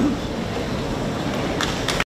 Ooh.